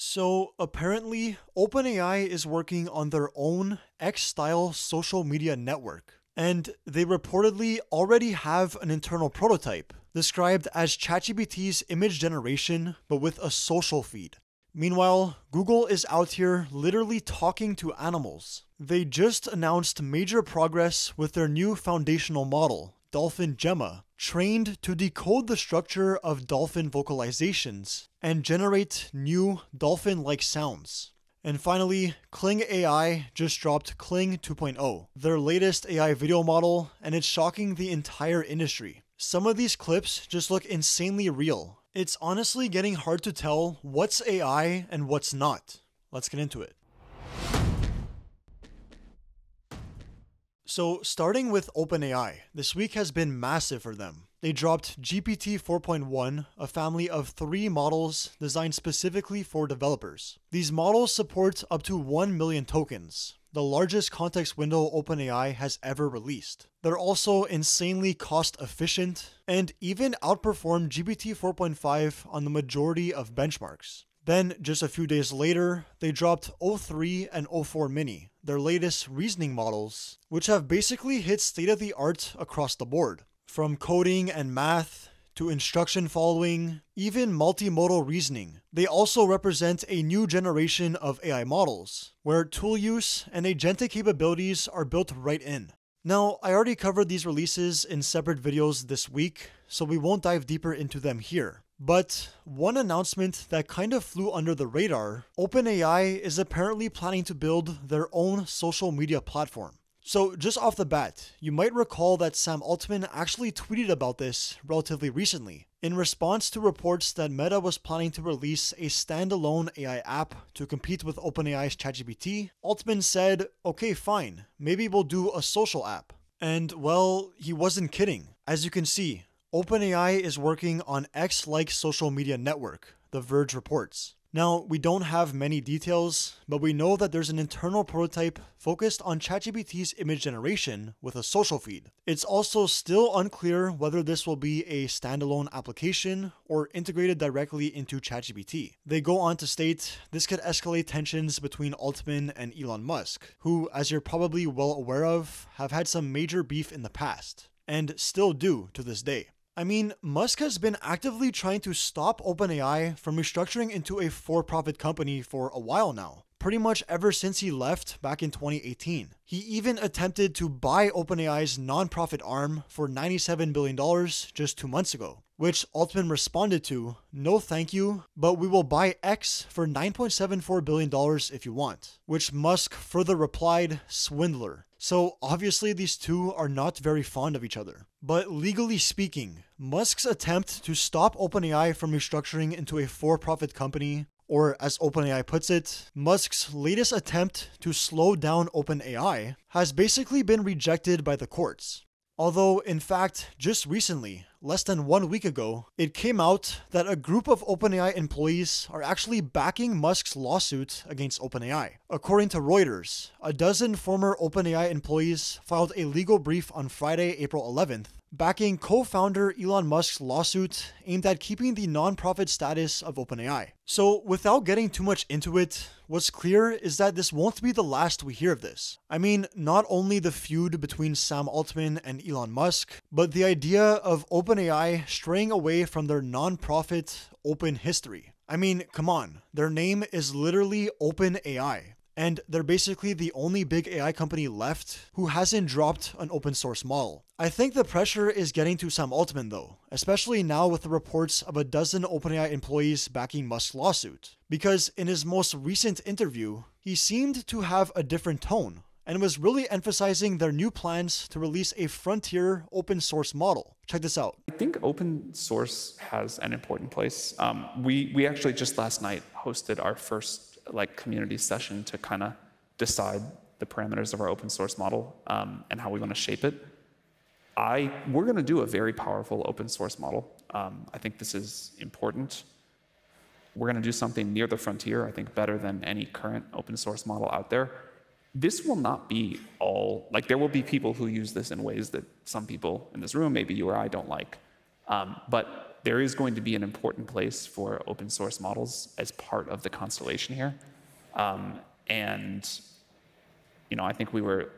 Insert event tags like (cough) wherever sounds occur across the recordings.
So apparently, OpenAI is working on their own X style social media network. And they reportedly already have an internal prototype, described as ChatGPT's image generation, but with a social feed. Meanwhile, Google is out here literally talking to animals. They just announced major progress with their new foundational model, Dolphin Gemma, trained to decode the structure of dolphin vocalizations and generate new dolphin like sounds. And finally, Kling AI just dropped Kling 2.0, their latest AI video model, and it's shocking the entire industry. Some of these clips just look insanely real. It's honestly getting hard to tell what's AI and what's not. Let's get into it. So, starting with OpenAI, this week has been massive for them. They dropped GPT 4.1, a family of three models designed specifically for developers. These models support up to 1 million tokens, the largest context window OpenAI has ever released. They're also insanely cost efficient and even outperform GPT 4.5 on the majority of benchmarks. Then, just a few days later, they dropped O3 and O4 Mini, their latest reasoning models, which have basically hit state of the art across the board. From coding and math to instruction following, even multimodal reasoning. They also represent a new generation of AI models, where tool use and agentic capabilities are built right in. Now, I already covered these releases in separate videos this week, so we won't dive deeper into them here. But one announcement that kind of flew under the radar OpenAI is apparently planning to build their own social media platform. So, just off the bat, you might recall that Sam Altman actually tweeted about this relatively recently. In response to reports that Meta was planning to release a standalone AI app to compete with OpenAI's ChatGPT, Altman said, okay, fine, maybe we'll do a social app. And well, he wasn't kidding. As you can see, OpenAI is working on X like social media network, The Verge reports. Now, we don't have many details, but we know that there's an internal prototype focused on ChatGPT's image generation with a social feed. It's also still unclear whether this will be a standalone application or integrated directly into ChatGPT. They go on to state this could escalate tensions between Altman and Elon Musk, who, as you're probably well aware of, have had some major beef in the past, and still do to this day. I mean, Musk has been actively trying to stop OpenAI from restructuring into a for profit company for a while now. Pretty much ever since he left back in 2018. He even attempted to buy OpenAI's nonprofit arm for $97 billion just two months ago, which Altman responded to no thank you, but we will buy X for $9.74 billion if you want, which Musk further replied swindler. So obviously, these two are not very fond of each other. But legally speaking, Musk's attempt to stop OpenAI from restructuring into a for profit company, or as OpenAI puts it, Musk's latest attempt to slow down OpenAI, has basically been rejected by the courts. Although, in fact, just recently, less than one week ago, it came out that a group of OpenAI employees are actually backing Musk's lawsuit against OpenAI. According to Reuters, a dozen former OpenAI employees filed a legal brief on Friday, April 11th, backing co founder Elon Musk's lawsuit aimed at keeping the nonprofit status of OpenAI. So, without getting too much into it, what's clear is that this won't be the last we hear of this. I mean, not only the feud between Sam Altman and Elon Musk, but the idea of OpenAI straying away from their nonprofit open history. I mean, come on, their name is literally OpenAI. And they're basically the only big AI company left who hasn't dropped an open source model. I think the pressure is getting to Sam Altman though, especially now with the reports of a dozen OpenAI employees backing Musk's lawsuit. Because in his most recent interview, he seemed to have a different tone and was really emphasizing their new plans to release a frontier open source model. Check this out. I think open source has an important place. Um, we, we actually just last night hosted our first like community session to kind of decide the parameters of our open source model um, and how we want to shape it. I, we're going to do a very powerful open source model. Um, I think this is important. We're going to do something near the frontier, I think better than any current open source model out there. This will not be all, like there will be people who use this in ways that some people in this room, maybe you or I, don't like. Um, but there is going to be an important place for open source models as part of the constellation here. Um, and you know, I think we were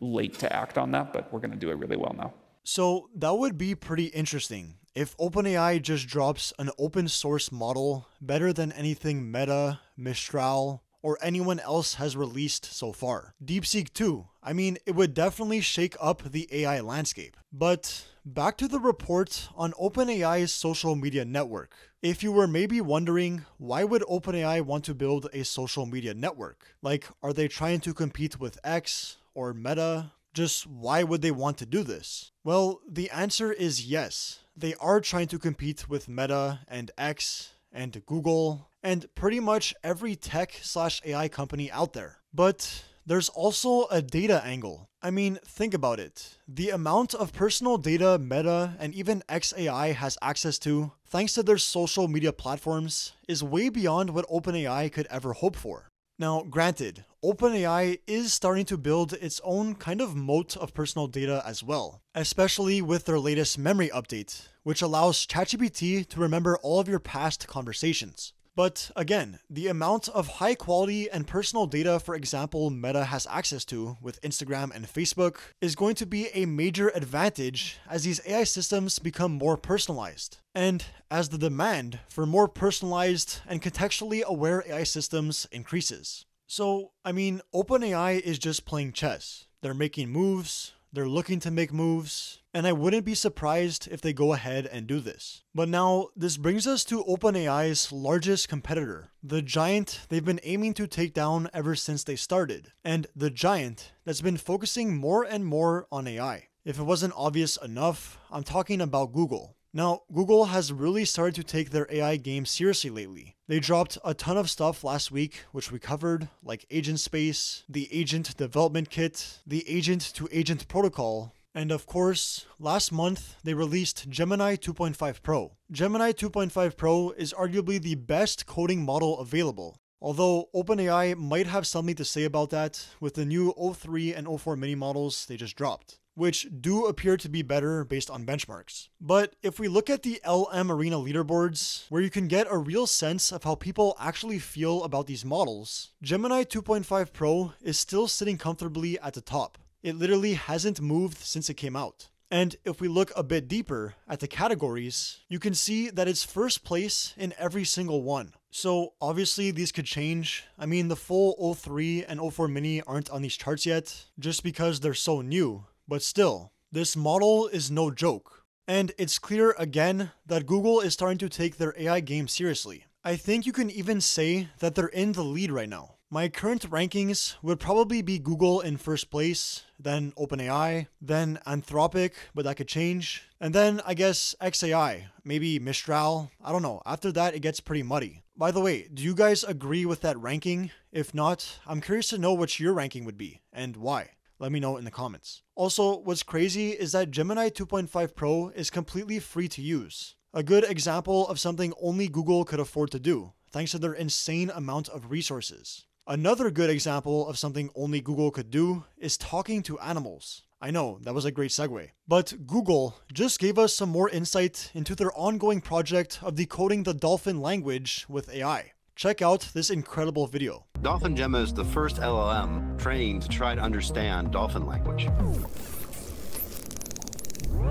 late to act on that, but we're going to do it really well now. So that would be pretty interesting. If OpenAI just drops an open source model better than anything Meta, Mistral, or anyone else has released so far. DeepSeek 2, I mean, it would definitely shake up the AI landscape. But back to the report on OpenAI's social media network. If you were maybe wondering, why would OpenAI want to build a social media network? Like, are they trying to compete with X or Meta? Just why would they want to do this? Well, the answer is yes. They are trying to compete with Meta and X and Google and pretty much every tech slash AI company out there. But there's also a data angle. I mean, think about it. The amount of personal data Meta and even XAI has access to, thanks to their social media platforms, is way beyond what OpenAI could ever hope for. Now, granted, OpenAI is starting to build its own kind of moat of personal data as well, especially with their latest memory update, which allows ChatGPT to remember all of your past conversations. But again, the amount of high quality and personal data, for example, Meta has access to with Instagram and Facebook, is going to be a major advantage as these AI systems become more personalized. And as the demand for more personalized and contextually aware AI systems increases. So, I mean, OpenAI is just playing chess. They're making moves, they're looking to make moves, and I wouldn't be surprised if they go ahead and do this. But now, this brings us to OpenAI's largest competitor, the giant they've been aiming to take down ever since they started, and the giant that's been focusing more and more on AI. If it wasn't obvious enough, I'm talking about Google. Now, Google has really started to take their AI game seriously lately. They dropped a ton of stuff last week, which we covered, like Agent Space, the Agent Development Kit, the Agent to Agent Protocol, and of course, last month they released Gemini 2.5 Pro. Gemini 2.5 Pro is arguably the best coding model available. Although OpenAI might have something to say about that with the new O3 and O4 mini models they just dropped which do appear to be better based on benchmarks. But if we look at the LM Arena leaderboards, where you can get a real sense of how people actually feel about these models, Gemini 2.5 Pro is still sitting comfortably at the top. It literally hasn't moved since it came out. And if we look a bit deeper at the categories, you can see that it's first place in every single one. So obviously these could change. I mean, the full O3 and O4 mini aren't on these charts yet, just because they're so new. But still, this model is no joke. And it's clear again that Google is starting to take their AI game seriously. I think you can even say that they're in the lead right now. My current rankings would probably be Google in first place, then OpenAI, then Anthropic, but that could change, and then I guess XAI, maybe Mistral. I don't know. After that, it gets pretty muddy. By the way, do you guys agree with that ranking? If not, I'm curious to know what your ranking would be and why. Let me know in the comments. Also, what's crazy is that Gemini 2.5 Pro is completely free to use. A good example of something only Google could afford to do, thanks to their insane amount of resources. Another good example of something only Google could do is talking to animals. I know, that was a great segue. But Google just gave us some more insight into their ongoing project of decoding the dolphin language with AI. Check out this incredible video. Dolphin Gemma is the first LLM trained to try to understand dolphin language.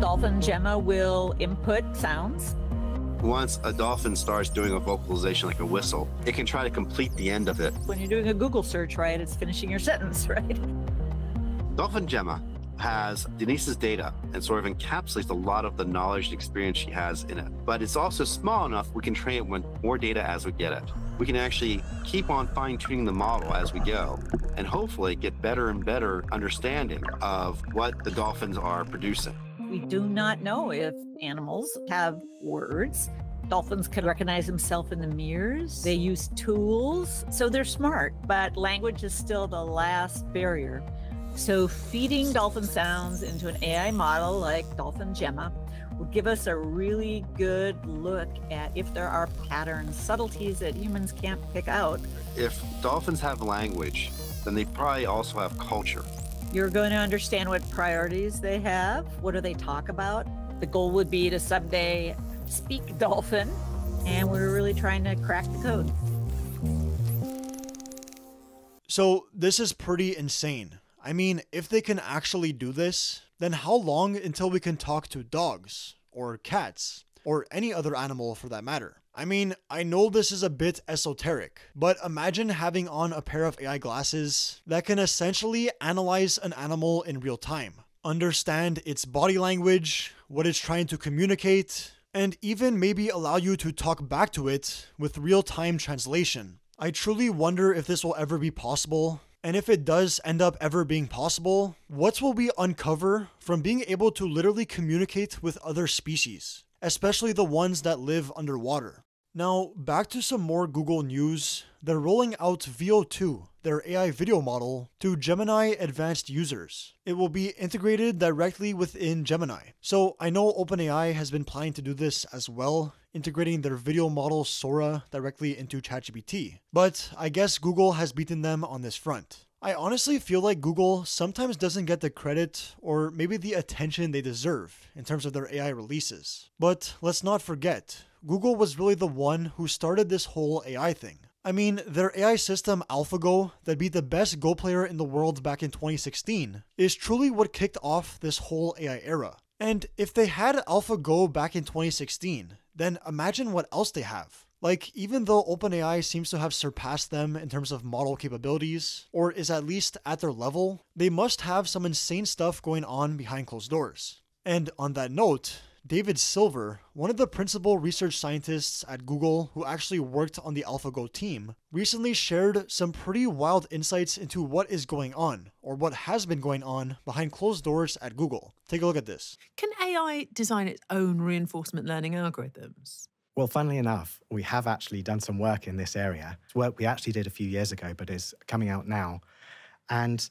Dolphin Gemma will input sounds. Once a dolphin starts doing a vocalization like a whistle, it can try to complete the end of it. When you're doing a Google search, right, it's finishing your (laughs) sentence, right? Dolphin Gemma has Denise's data and sort of encapsulates a lot of the knowledge and experience she has in it. But it's also small enough we can train it with more data as we get it we can actually keep on fine tuning the model as we go and hopefully get better and better understanding of what the dolphins are producing. We do not know if animals have words. Dolphins can recognize themselves in the mirrors. They use tools. So they're smart, but language is still the last barrier. So feeding dolphin sounds into an AI model like Dolphin Gemma will give us a really good look at if there are patterns, subtleties that humans can't pick out. If dolphins have language, then they probably also have culture. You're going to understand what priorities they have. What do they talk about? The goal would be to someday speak dolphin, and we're really trying to crack the code. So, this is pretty insane. I mean, if they can actually do this, then how long until we can talk to dogs, or cats, or any other animal for that matter? I mean, I know this is a bit esoteric, but imagine having on a pair of AI glasses that can essentially analyze an animal in real time, understand its body language, what it's trying to communicate, and even maybe allow you to talk back to it with real time translation. I truly wonder if this will ever be possible. And if it does end up ever being possible, what will we uncover from being able to literally communicate with other species, especially the ones that live underwater? Now, back to some more Google news. They're rolling out Veo 2, their AI video model, to Gemini advanced users. It will be integrated directly within Gemini. So I know OpenAI has been planning to do this as well, integrating their video model Sora directly into ChatGPT. But I guess Google has beaten them on this front. I honestly feel like Google sometimes doesn't get the credit or maybe the attention they deserve in terms of their AI releases. But let's not forget, Google was really the one who started this whole AI thing. I mean, their AI system AlphaGo that beat the best Go player in the world back in 2016 is truly what kicked off this whole AI era. And if they had AlphaGo back in 2016, then imagine what else they have. Like, even though OpenAI seems to have surpassed them in terms of model capabilities, or is at least at their level, they must have some insane stuff going on behind closed doors. And on that note, David Silver, one of the principal research scientists at Google who actually worked on the AlphaGo team, recently shared some pretty wild insights into what is going on, or what has been going on, behind closed doors at Google. Take a look at this. Can AI design its own reinforcement learning algorithms? Well, funnily enough, we have actually done some work in this area. It's work we actually did a few years ago, but is coming out now. And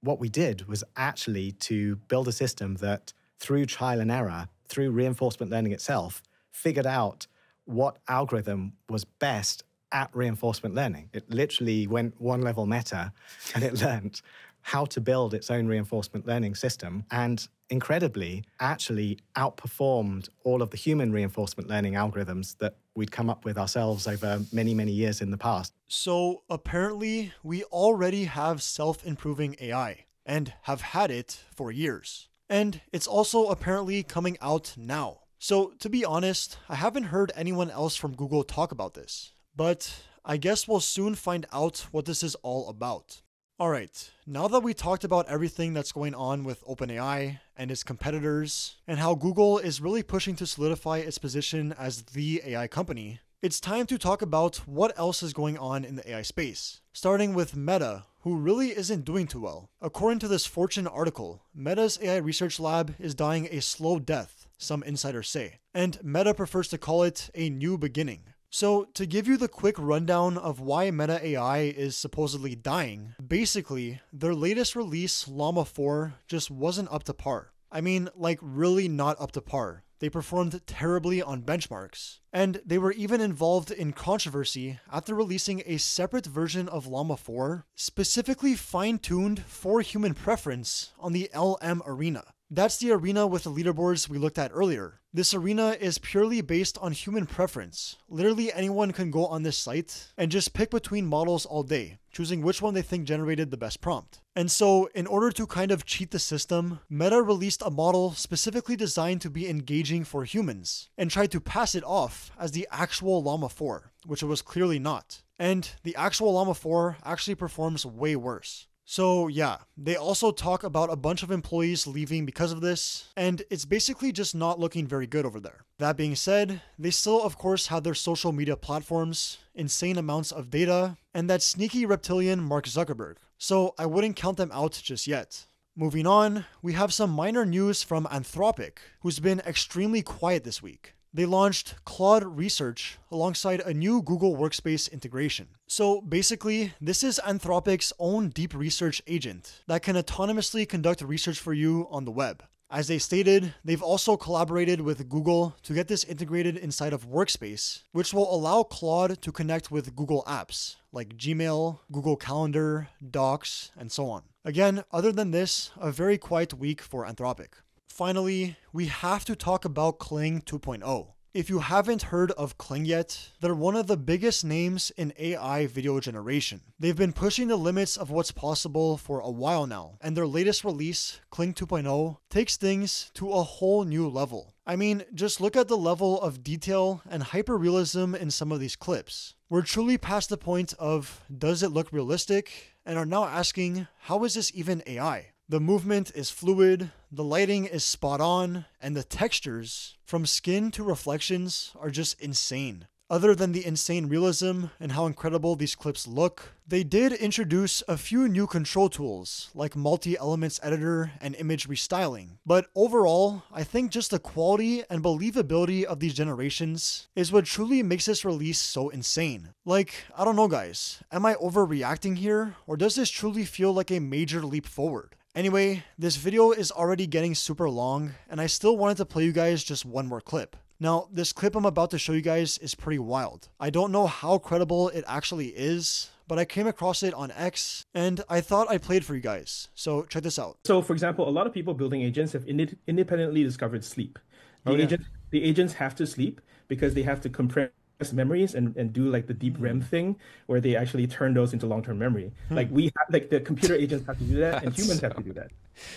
what we did was actually to build a system that, through trial and error, through reinforcement learning itself, figured out what algorithm was best at reinforcement learning. It literally went one level meta (laughs) and it learned how to build its own reinforcement learning system and incredibly actually outperformed all of the human reinforcement learning algorithms that we'd come up with ourselves over many, many years in the past. So apparently, we already have self improving AI and have had it for years. And it's also apparently coming out now. So, to be honest, I haven't heard anyone else from Google talk about this, but I guess we'll soon find out what this is all about. Alright, now that we talked about everything that's going on with OpenAI and its competitors, and how Google is really pushing to solidify its position as the AI company, it's time to talk about what else is going on in the AI space, starting with Meta, who really isn't doing too well. According to this Fortune article, Meta's AI research lab is dying a slow death, some insiders say, and Meta prefers to call it a new beginning. So, to give you the quick rundown of why Meta AI is supposedly dying, basically, their latest release, Llama 4, just wasn't up to par. I mean, like, really not up to par. They performed terribly on benchmarks, and they were even involved in controversy after releasing a separate version of Llama 4, specifically fine tuned for human preference on the LM Arena. That's the arena with the leaderboards we looked at earlier. This arena is purely based on human preference. Literally anyone can go on this site and just pick between models all day, choosing which one they think generated the best prompt. And so, in order to kind of cheat the system, Meta released a model specifically designed to be engaging for humans and tried to pass it off as the actual Llama 4, which it was clearly not. And the actual Llama 4 actually performs way worse. So, yeah, they also talk about a bunch of employees leaving because of this, and it's basically just not looking very good over there. That being said, they still, of course, have their social media platforms, insane amounts of data, and that sneaky reptilian Mark Zuckerberg. So, I wouldn't count them out just yet. Moving on, we have some minor news from Anthropic, who's been extremely quiet this week they launched Claude Research alongside a new Google Workspace integration. So basically, this is Anthropic's own deep research agent that can autonomously conduct research for you on the web. As they stated, they've also collaborated with Google to get this integrated inside of Workspace, which will allow Claude to connect with Google apps like Gmail, Google Calendar, Docs, and so on. Again, other than this, a very quiet week for Anthropic. Finally, we have to talk about Kling 2.0. If you haven't heard of Kling yet, they're one of the biggest names in AI video generation. They've been pushing the limits of what's possible for a while now, and their latest release, Kling 2.0, takes things to a whole new level. I mean, just look at the level of detail and hyperrealism in some of these clips. We're truly past the point of does it look realistic? And are now asking, how is this even AI? The movement is fluid, the lighting is spot on, and the textures, from skin to reflections, are just insane. Other than the insane realism and how incredible these clips look, they did introduce a few new control tools like multi-elements editor and image restyling. But overall, I think just the quality and believability of these generations is what truly makes this release so insane. Like, I don't know guys, am I overreacting here or does this truly feel like a major leap forward? Anyway, this video is already getting super long, and I still wanted to play you guys just one more clip. Now, this clip I'm about to show you guys is pretty wild. I don't know how credible it actually is, but I came across it on X, and I thought I'd play it for you guys. So check this out. So, for example, a lot of people building agents have ind- independently discovered sleep. The, oh, yeah. agent, the agents have to sleep because they have to compress memories and, and do like the deep mm. REM thing where they actually turn those into long-term memory. Hmm. Like we have like the computer agents have to do that and (laughs) humans so... have to do that.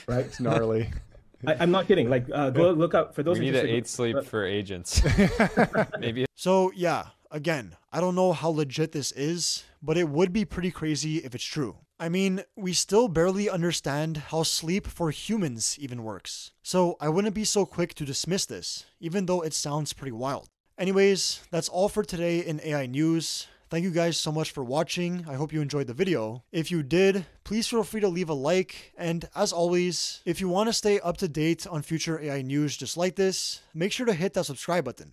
Right? It's gnarly. (laughs) I, am not kidding. Like uh, go look up for those. We need an eight sleep but... for agents. (laughs) Maybe. So yeah, again, I don't know how legit this is, but it would be pretty crazy if it's true. I mean, we still barely understand how sleep for humans even works. So I wouldn't be so quick to dismiss this, even though it sounds pretty wild. Anyways, that's all for today in AI News. Thank you guys so much for watching. I hope you enjoyed the video. If you did, please feel free to leave a like. And as always, if you want to stay up to date on future AI news just like this, make sure to hit that subscribe button.